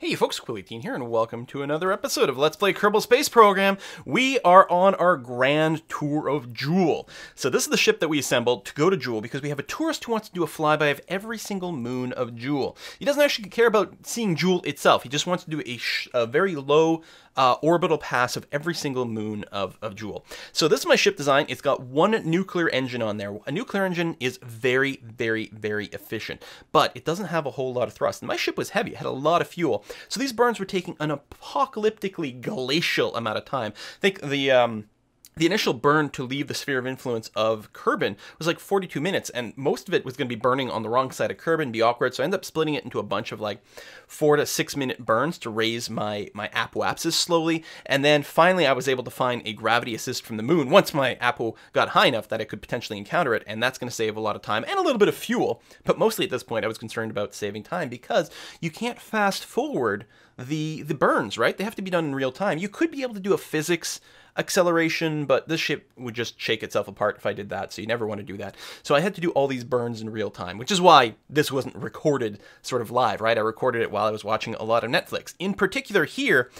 Hey folks, Quilly here, and welcome to another episode of Let's Play Kerbal Space Program. We are on our grand tour of Jool. So this is the ship that we assembled to go to Jool because we have a tourist who wants to do a flyby of every single moon of Jool. He doesn't actually care about seeing Jool itself. He just wants to do a, a very low uh, orbital pass of every single moon of, of Jool. So this is my ship design. It's got one nuclear engine on there. A nuclear engine is very, very, very efficient, but it doesn't have a whole lot of thrust. And my ship was heavy. It had a lot of fuel. So these burns were taking an apocalyptically glacial amount of time. I think the... Um, the initial burn to leave the sphere of influence of Kerbin was like 42 minutes, and most of it was going to be burning on the wrong side of Kerbin, be awkward. So I ended up splitting it into a bunch of like four to six minute burns to raise my my apoapsis slowly, and then finally I was able to find a gravity assist from the moon once my apo got high enough that I could potentially encounter it, and that's going to save a lot of time and a little bit of fuel. But mostly at this point, I was concerned about saving time because you can't fast forward the the burns, right? They have to be done in real time. You could be able to do a physics acceleration, but this ship would just shake itself apart if I did that, so you never want to do that. So I had to do all these burns in real time, which is why this wasn't recorded sort of live, right? I recorded it while I was watching a lot of Netflix. In particular here,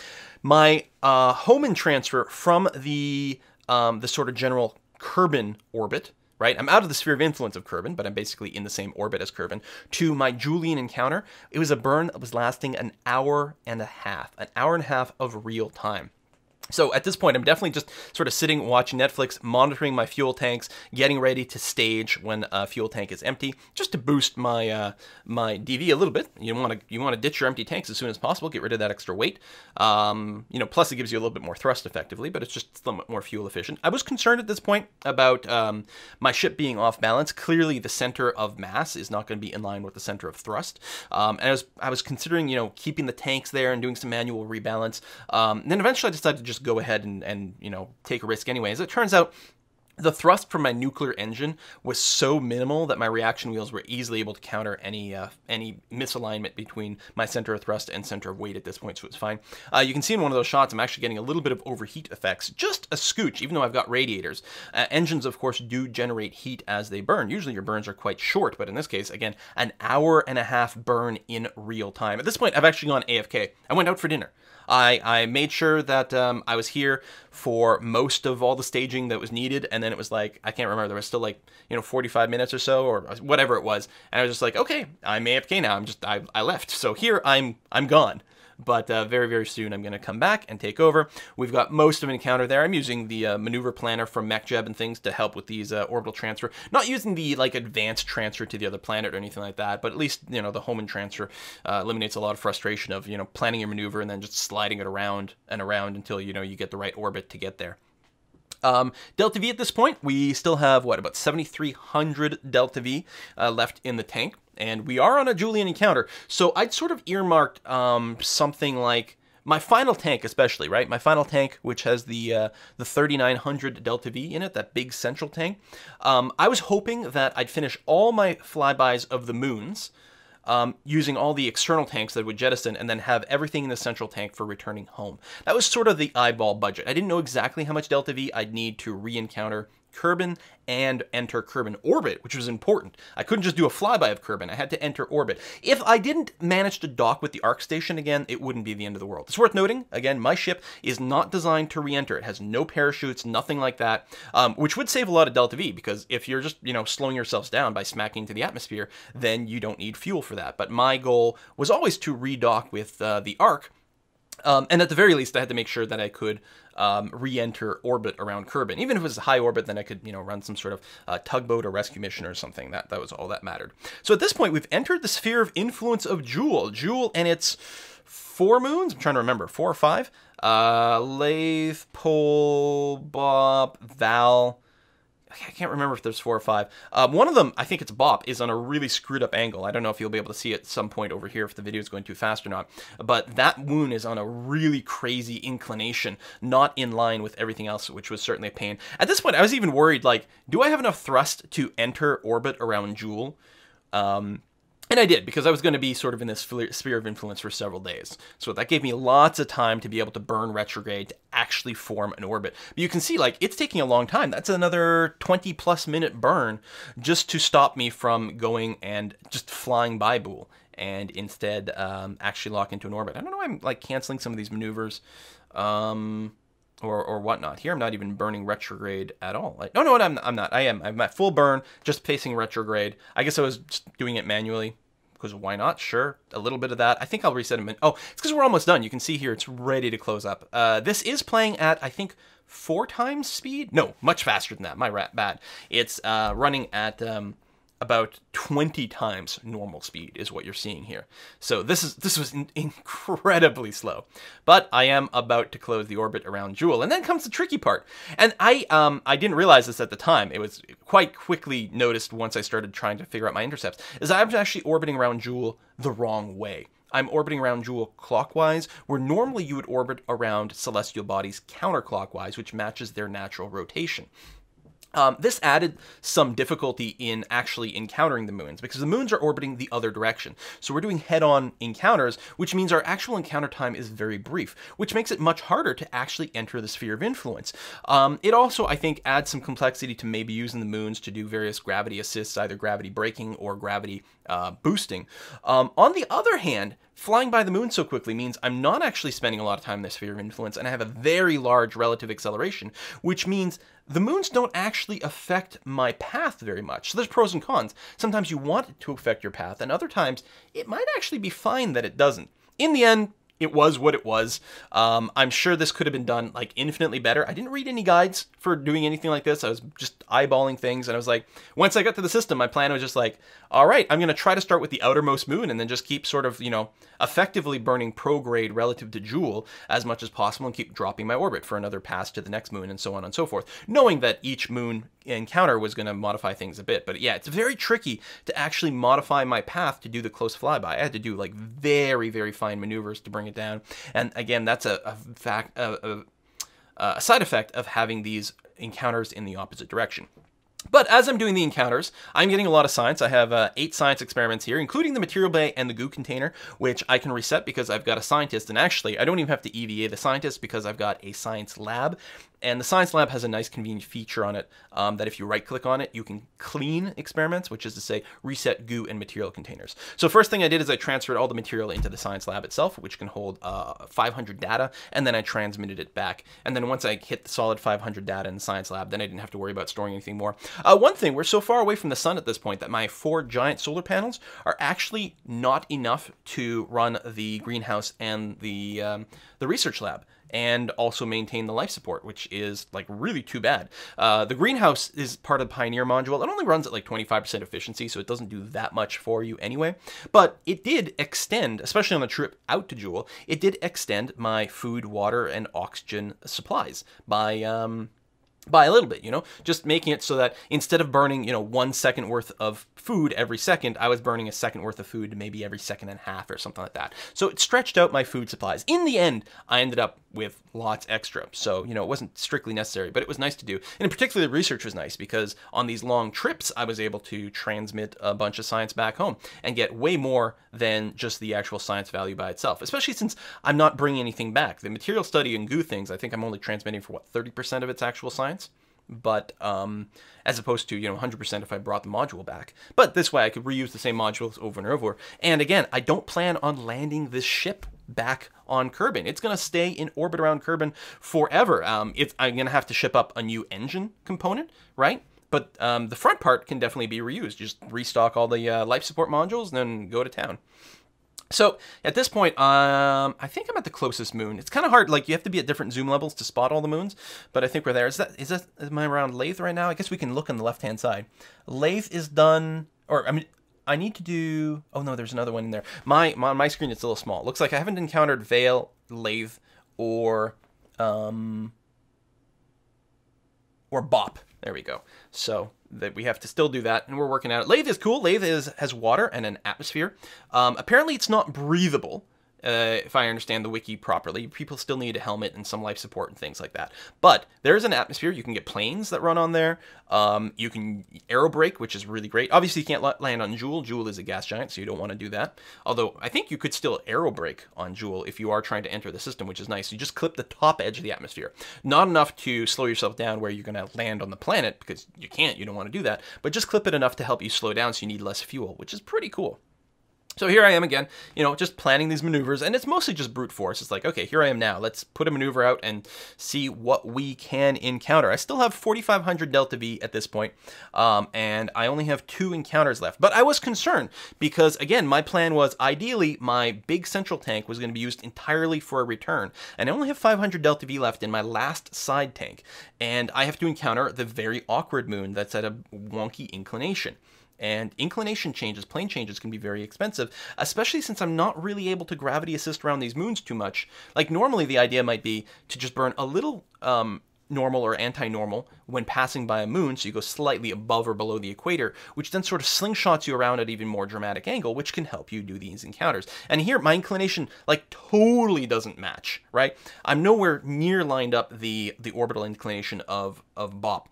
my uh, Hohmann transfer from the, um, the sort of general Kerbin orbit, right? I'm out of the sphere of influence of Kerbin, but I'm basically in the same orbit as Kerbin, to my Julian encounter. It was a burn that was lasting an hour and a half, an hour and a half of real time. So at this point, I'm definitely just sort of sitting watching Netflix, monitoring my fuel tanks, getting ready to stage when a fuel tank is empty, just to boost my uh, my DV a little bit. You want to you want to ditch your empty tanks as soon as possible, get rid of that extra weight. Um, you know, plus it gives you a little bit more thrust effectively, but it's just a little bit more fuel efficient. I was concerned at this point about um, my ship being off balance. Clearly, the center of mass is not going to be in line with the center of thrust, um, and I was I was considering you know keeping the tanks there and doing some manual rebalance. Um, then eventually, I decided to just just go ahead and, and you know take a risk anyway. As it turns out, the thrust from my nuclear engine was so minimal that my reaction wheels were easily able to counter any uh, any misalignment between my center of thrust and center of weight at this point, so it's fine. Uh, you can see in one of those shots I'm actually getting a little bit of overheat effects, just a scooch, even though I've got radiators. Uh, engines, of course, do generate heat as they burn. Usually your burns are quite short, but in this case, again, an hour and a half burn in real time. At this point, I've actually gone AFK. I went out for dinner. I, I made sure that um, I was here for most of all the staging that was needed, and then it was like, I can't remember, there was still like, you know, 45 minutes or so, or whatever it was, and I was just like, okay, I'm AFK now, I'm just, I, I left, so here I'm, I'm gone but uh, very, very soon I'm going to come back and take over. We've got most of an encounter there. I'm using the uh, maneuver planner from MechJeb and things to help with these uh, orbital transfer. Not using the like advanced transfer to the other planet or anything like that, but at least, you know, the Hohmann transfer uh, eliminates a lot of frustration of, you know, planning your maneuver and then just sliding it around and around until, you know, you get the right orbit to get there. Um, Delta V at this point, we still have, what, about 7,300 Delta V uh, left in the tank and we are on a Julian encounter. So I'd sort of earmarked um, something like my final tank, especially right. My final tank, which has the uh, the 3900 Delta V in it, that big central tank. Um, I was hoping that I'd finish all my flybys of the moons. Um, using all the external tanks that would jettison and then have everything in the central tank for returning home. That was sort of the eyeball budget. I didn't know exactly how much Delta V I'd need to re-encounter Kerbin and enter Kerbin orbit, which was important. I couldn't just do a flyby of Kerbin. I had to enter orbit. If I didn't manage to dock with the ARC station again, it wouldn't be the end of the world. It's worth noting, again, my ship is not designed to re-enter. It has no parachutes, nothing like that, um, which would save a lot of Delta V, because if you're just, you know, slowing yourselves down by smacking into the atmosphere, then you don't need fuel for that. But my goal was always to redock with uh, the ARC, um, and at the very least, I had to make sure that I could um, re-enter orbit around Kerbin. Even if it was a high orbit, then I could, you know, run some sort of uh, tugboat or rescue mission or something. That that was all that mattered. So at this point, we've entered the sphere of influence of Jool. Jool and its four moons. I'm trying to remember, four or five. Uh, Laythe, Pol, Bop, Vall. I can't remember if there's four or five. Um, one of them, I think it's Bop, is on a really screwed up angle. I don't know if you'll be able to see it at some point over here if the video is going too fast or not. But that moon is on a really crazy inclination, not in line with everything else, which was certainly a pain. At this point, I was even worried, like, do I have enough thrust to enter orbit around Jool? Um, and I did, because I was going to be sort of in this sphere of influence for several days. So that gave me lots of time to be able to burn retrograde to actually form an orbit. But you can see, like, it's taking a long time. That's another 20 plus minute burn just to stop me from going and just flying by Jool and instead um, actually lock into an orbit. I don't know I'm like canceling some of these maneuvers. Um, or, or whatnot. Here, I'm not even burning retrograde at all. Like, no, no, I'm, I'm not. I am. I'm at full burn, just facing retrograde. I guess I was doing it manually because why not? Sure, a little bit of that. I think I'll reset them. In, oh, it's because we're almost done. You can see here it's ready to close up. Uh, this is playing at I think four times speed. No, much faster than that. My rat bad. It's uh, running at um, about 20 times normal speed is what you're seeing here. So this is this was in- incredibly slow. But I am about to close the orbit around Jool. And then comes the tricky part. And I um I didn't realize this at the time. It was quite quickly noticed once I started trying to figure out my intercepts. Is I'm actually orbiting around Jool the wrong way. I'm orbiting around Jool clockwise, where normally you would orbit around celestial bodies counterclockwise, which matches their natural rotation. Um, this added some difficulty in actually encountering the moons because the moons are orbiting the other direction. So we're doing head on encounters, which means our actual encounter time is very brief, which makes it much harder to actually enter the sphere of influence. Um, it also, I think, adds some complexity to maybe using the moons to do various gravity assists, either gravity braking or gravity uh, boosting. Um, on the other hand, flying by the moon so quickly means I'm not actually spending a lot of time in the sphere of influence, and I have a very large relative acceleration, which means the moons don't actually affect my path very much. So there's pros and cons. Sometimes you want it to affect your path, and other times it might actually be fine that it doesn't. In the end, it was what it was. Um, I'm sure this could have been done like infinitely better. I didn't read any guides for doing anything like this. I was just eyeballing things, and I was like, once I got to the system, my plan was just like, all right, I'm going to try to start with the outermost moon, and then just keep sort of, you know, effectively burning prograde relative to Jool as much as possible, and keep dropping my orbit for another pass to the next moon, and so on and so forth, knowing that each moon encounter was going to modify things a bit. But yeah, it's very tricky to actually modify my path to do the close flyby. I had to do like very, very fine maneuvers to bring it down. And again, that's a, a fact, a, a, a side effect of having these encounters in the opposite direction. But as I'm doing the encounters, I'm getting a lot of science. I have uh, eight science experiments here, including the material bay and the goo container, which I can reset because I've got a scientist. And actually, I don't even have to EVA the scientist because I've got a science lab. And the Science Lab has a nice convenient feature on it um, that if you right click on it, you can clean experiments, which is to say reset goo and material containers. So first thing I did is I transferred all the material into the Science Lab itself, which can hold uh, 500 data, and then I transmitted it back. And then once I hit the solid 500 data in the Science Lab, then I didn't have to worry about storing anything more. Uh, one thing, we're so far away from the sun at this point that my four giant solar panels are actually not enough to run the greenhouse and the, um, the research lab and also maintain the life support, which is like really too bad. Uh, the greenhouse is part of the Pioneer module. It only runs at like 25% efficiency, so it doesn't do that much for you anyway. But it did extend, especially on the trip out to Jool, it did extend my food, water, and oxygen supplies by um, by a little bit, you know, just making it so that instead of burning, you know, one second worth of food every second, I was burning a second worth of food maybe every second and a half or something like that. So it stretched out my food supplies. In the end, I ended up with lots extra. So, you know, it wasn't strictly necessary, but it was nice to do. And in particular, the research was nice because on these long trips, I was able to transmit a bunch of science back home and get way more than just the actual science value by itself, especially since I'm not bringing anything back. The material study and goo things, I think I'm only transmitting for what, 30% of its actual science? but um, as opposed to you know 100% if I brought the module back. But this way I could reuse the same modules over and over. And again, I don't plan on landing this ship back on Kerbin. It's going to stay in orbit around Kerbin forever. Um, it's, I'm going to have to ship up a new engine component, right? But um, the front part can definitely be reused. Just restock all the uh, life support modules and then go to town. So at this point, um, I think I'm at the closest moon. It's kind of hard. Like you have to be at different zoom levels to spot all the moons, but I think we're there. Is that is that am I around Laythe right now? I guess we can look on the left hand side. Laythe is done, or I mean, I need to do. Oh no, there's another one in there. My my, my screen is a little small. Looks like I haven't encountered Vall, Laythe, or um, or Bop. There we go. So that we have to still do that, and we're working at it. Laythe is cool. Laythe is has water and an atmosphere. Um, apparently, it's not breathable. Uh, if I understand the wiki properly, people still need a helmet and some life support and things like that. But there's an atmosphere. You can get planes that run on there. Um, you can aerobrake, which is really great. Obviously, you can't land on Jool. Jool is a gas giant, so you don't want to do that. Although I think you could still aerobrake on Jool if you are trying to enter the system, which is nice. You just clip the top edge of the atmosphere. Not enough to slow yourself down where you're going to land on the planet because you can't. You don't want to do that. But just clip it enough to help you slow down so you need less fuel, which is pretty cool. So here I am again, you know, just planning these maneuvers, and it's mostly just brute force. It's like, okay, here I am now. Let's put a maneuver out and see what we can encounter. I still have 4,500 Delta V at this point, um, and I only have two encounters left. But I was concerned because, again, my plan was ideally my big central tank was going to be used entirely for a return, and I only have 500 Delta V left in my last side tank, and I have to encounter the very awkward moon that's at a wonky inclination. And inclination changes, plane changes can be very expensive, especially since I'm not really able to gravity assist around these moons too much. Like normally the idea might be to just burn a little um, normal or anti-normal when passing by a moon, so you go slightly above or below the equator, which then sort of slingshots you around at even more dramatic angle, which can help you do these encounters. And here, my inclination like totally doesn't match, right? I'm nowhere near lined up the the orbital inclination of of BOP.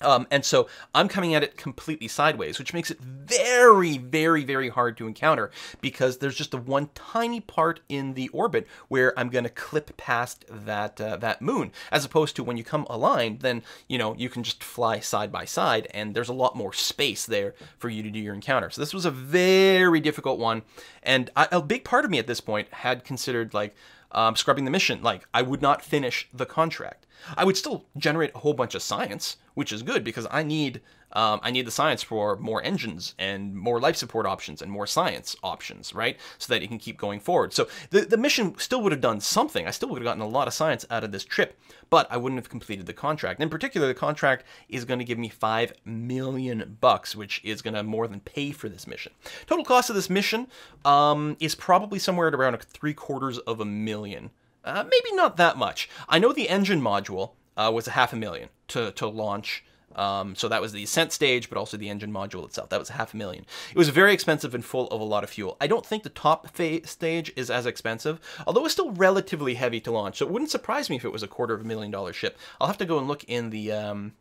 Um, and so I'm coming at it completely sideways, which makes it very, very, very hard to encounter because there's just the one tiny part in the orbit where I'm going to clip past that uh, that moon, as opposed to when you come aligned, then you know you can just fly side by side, and there's a lot more space there for you to do your encounter. So this was a very difficult one, and I, a big part of me at this point had considered like um, scrubbing the mission. Like I would not finish the contract. I would still generate a whole bunch of science, which is good because I need um, I need the science for more engines and more life support options and more science options, right? So that it can keep going forward. So the, the mission still would have done something. I still would have gotten a lot of science out of this trip, but I wouldn't have completed the contract. In particular, the contract is going to give me five million bucks, which is going to more than pay for this mission. Total cost of this mission um, is probably somewhere at around three quarters of a million. Uh, maybe not that much. I know the engine module uh, was a half a million to, to launch. Um, so that was the ascent stage, but also the engine module itself. That was half a million. It was very expensive and full of a lot of fuel. I don't think the top stage is as expensive, although it's still relatively heavy to launch. So it wouldn't surprise me if it was a quarter of a million dollar ship. I'll have to go and look in the um,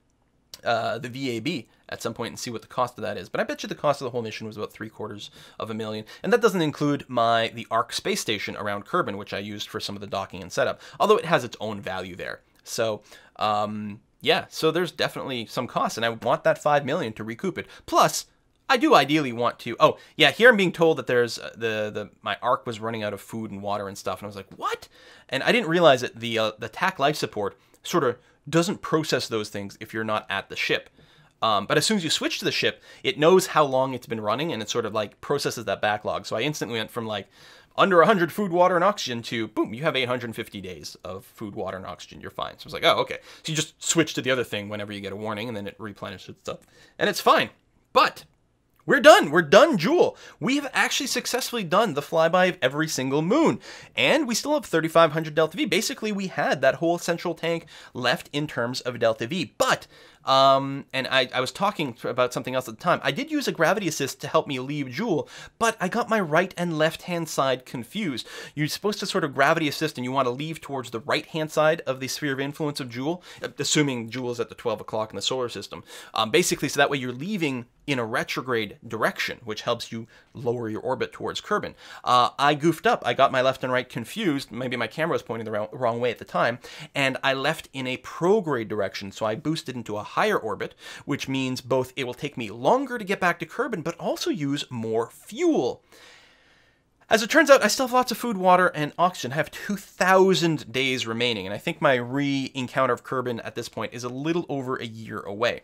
uh, the VAB at some point and see what the cost of that is. But I bet you the cost of the whole mission was about three quarters of a million, and that doesn't include my the Ark space station around Kerbin, which I used for some of the docking and setup. Although it has its own value there. So um, yeah, so there's definitely some cost, and I want that five million to recoup it. Plus, I do ideally want to. Oh, yeah, here I'm being told that there's uh, the the my arc was running out of food and water and stuff, and I was like, what? And I didn't realize that the uh, the TAC life support sort of doesn't process those things if you're not at the ship. Um, but as soon as you switch to the ship, it knows how long it's been running, and it sort of like processes that backlog. So I instantly went from like under 100 food, water, and oxygen to boom, you have 850 days of food, water, and oxygen. You're fine. So it's like, oh, okay. So you just switch to the other thing whenever you get a warning, and then it replenishes stuff, and it's fine. But we're done. We're done, Jool. We have actually successfully done the flyby of every single moon. And we still have 3,500 Delta V. Basically, we had that whole central tank left in terms of Delta V. But um, and I, I was talking about something else at the time. I did use a gravity assist to help me leave Jool, but I got my right and left hand side confused. You're supposed to sort of gravity assist and you want to leave towards the right hand side of the sphere of influence of Jool, assuming Jool is at the 12 o'clock in the solar system. Um, basically, so that way you're leaving in a retrograde direction, which helps you lower your orbit towards Kerbin. Uh, I goofed up. I got my left and right confused. Maybe my camera was pointing the wrong way at the time, and I left in a prograde direction. So I boosted into a higher orbit, which means both it will take me longer to get back to Kerbin, but also use more fuel. As it turns out, I still have lots of food, water, and oxygen. I have 2,000 days remaining, and I think my re-encounter of Kerbin at this point is a little over a year away.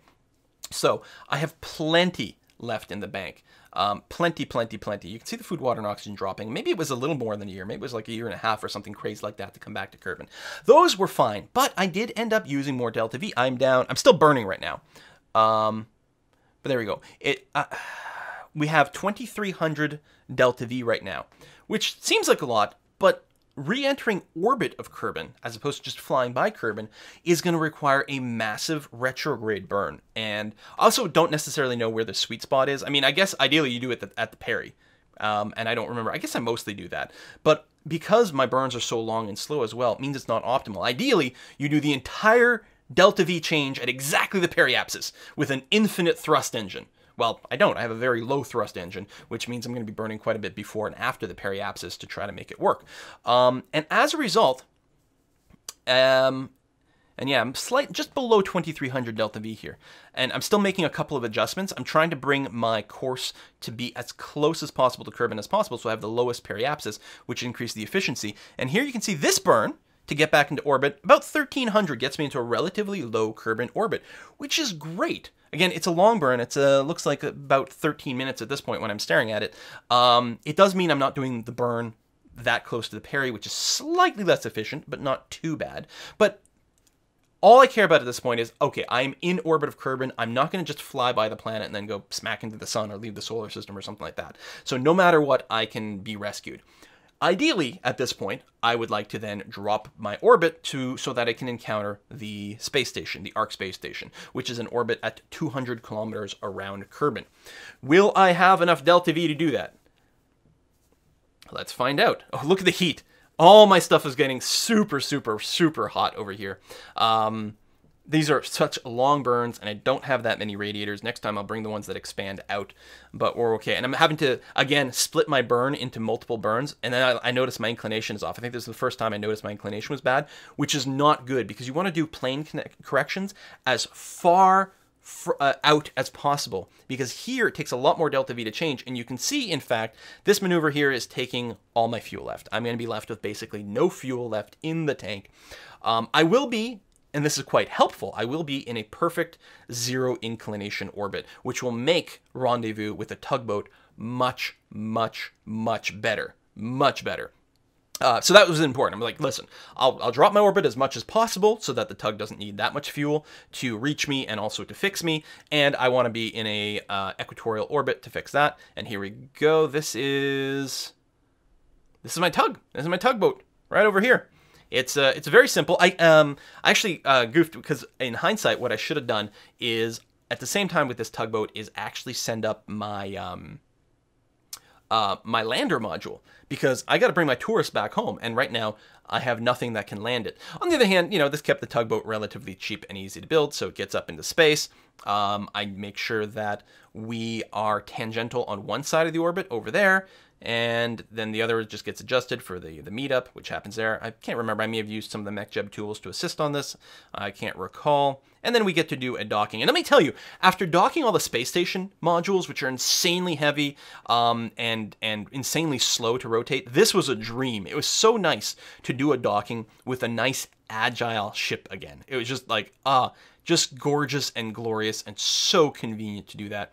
So I have plenty left in the bank. Um, plenty, plenty, plenty. You can see the food, water, and oxygen dropping. Maybe it was a little more than a year. Maybe it was like a year and a half or something crazy like that to come back to Kerbin. Those were fine, but I did end up using more Delta V. I'm down. I'm still burning right now. Um, but there we go. It. Uh, we have 2,300 Delta V right now, which seems like a lot, but re-entering orbit of Kerbin, as opposed to just flying by Kerbin, is going to require a massive retrograde burn. And also don't necessarily know where the sweet spot is. I mean, I guess ideally you do it at the peri. Um, and I don't remember. I guess I mostly do that. But because my burns are so long and slow as well, it means it's not optimal. Ideally, you do the entire delta V change at exactly the periapsis with an infinite thrust engine. Well, I don't. I have a very low thrust engine, which means I'm going to be burning quite a bit before and after the periapsis to try to make it work. Um, and as a result, um, And yeah, I'm slight just below 2300 delta V here. And I'm still making a couple of adjustments. I'm trying to bring my course to be as close as possible to Kerbin as possible so I have the lowest periapsis, which increases the efficiency. And here you can see this burn to get back into orbit. About 1300 gets me into a relatively low Kerbin orbit, which is great. Again, it's a long burn. It looks like about 13 minutes at this point when I'm staring at it. Um, it does mean I'm not doing the burn that close to the peri, which is slightly less efficient, but not too bad. But all I care about at this point is, okay, I'm in orbit of Kerbin. I'm not going to just fly by the planet and then go smack into the sun or leave the solar system or something like that. So no matter what, I can be rescued. Ideally, at this point, I would like to then drop my orbit to so that I can encounter the space station, the Ark space station, which is an orbit at 200 kilometers around Kerbin. Will I have enough delta V to do that? Let's find out. Oh, look at the heat. All my stuff is getting super, super, super hot over here. Um, these are such long burns, and I don't have that many radiators. Next time I'll bring the ones that expand out, but we're okay. And I'm having to, again, split my burn into multiple burns, and then I, I notice my inclination is off. I think this is the first time I noticed my inclination was bad, which is not good, because you want to do plane corrections as far uh, out as possible because here it takes a lot more delta V to change and you can see in fact this maneuver here is taking all my fuel left. I'm going to be left with basically no fuel left in the tank. Um, I will be and this is quite helpful, I will be in a perfect zero inclination orbit, which will make rendezvous with a tugboat much, much, much better. Much better. Uh, so that was important. I'm like, listen, I'll, I'll drop my orbit as much as possible so that the tug doesn't need that much fuel to reach me and also to fix me. And I want to be in a uh, equatorial orbit to fix that. And here we go. This is this is my tug. This is my tugboat right over here. It's uh, it's very simple. I um I actually uh, goofed because in hindsight, what I should have done is at the same time with this tugboat is actually send up my um uh, my lander module because I got to bring my tourist back home, and right now I have nothing that can land it. On the other hand, you know, this kept the tugboat relatively cheap and easy to build, so it gets up into space. Um, I make sure that we are tangential on one side of the orbit over there, and then the other just gets adjusted for the, the meetup, which happens there. I can't remember. I may have used some of the MechJeb tools to assist on this. I can't recall. And then we get to do a docking. And let me tell you, after docking all the space station modules, which are insanely heavy um, and, and insanely slow to rotate, this was a dream. It was so nice to do a docking with a nice agile ship again. It was just like, ah, just gorgeous and glorious and so convenient to do that.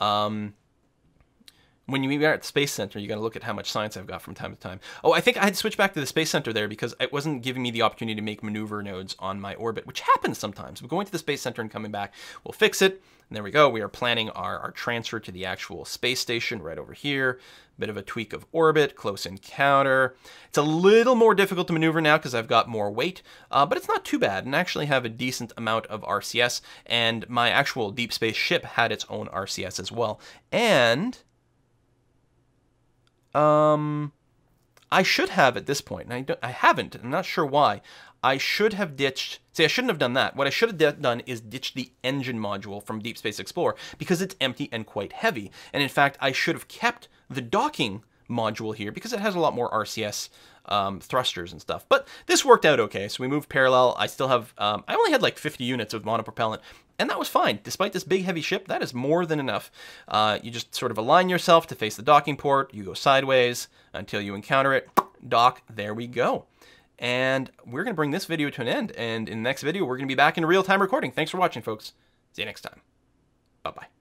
Um, when you are at the Space Center, you got to look at how much science I've got from time to time. Oh, I think I had to switch back to the Space Center there because it wasn't giving me the opportunity to make maneuver nodes on my orbit, which happens sometimes. But going to the Space Center and coming back, we'll fix it. And there we go. We are planning our, our transfer to the actual space station right over here. Bit of a tweak of orbit, close encounter. It's a little more difficult to maneuver now because I've got more weight, uh, but it's not too bad and I actually have a decent amount of RCS. And my actual deep space ship had its own RCS as well. And um, I should have at this point, and I, don't, I haven't. I'm not sure why. I should have ditched. See, I shouldn't have done that. What I should have done is ditch the engine module from Deep Space Explorer because it's empty and quite heavy. And in fact, I should have kept the docking module here because it has a lot more RCS um, thrusters and stuff. But this worked out okay. So we moved parallel. I still have, um, I only had like 50 units of monopropellant, and that was fine. Despite this big heavy ship, that is more than enough. Uh, you just sort of align yourself to face the docking port. You go sideways until you encounter it. Dock, there we go. And we're going to bring this video to an end. And in the next video, we're going to be back in real-time recording. Thanks for watching, folks. See you next time. Bye-bye.